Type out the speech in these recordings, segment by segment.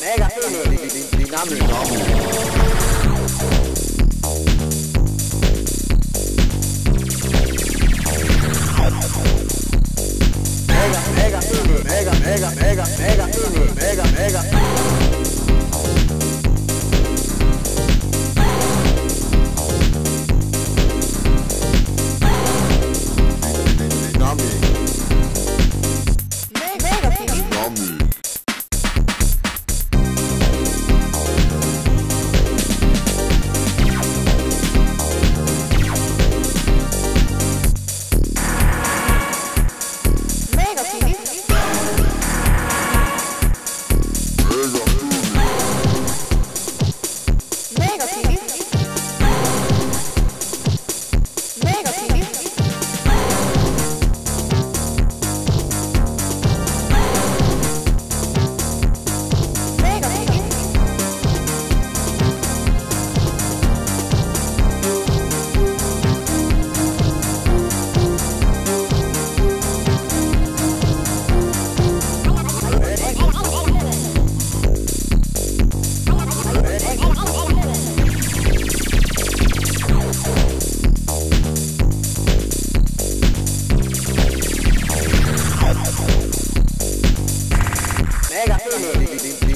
내가 네 남을 넣어 내가 내가 내가 내가 내가 내가 내가 내가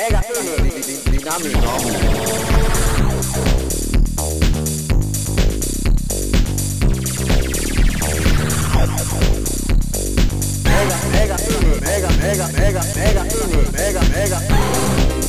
Mega Dinamite. mega, mega, mega, mega, mega, mega, mega, mega.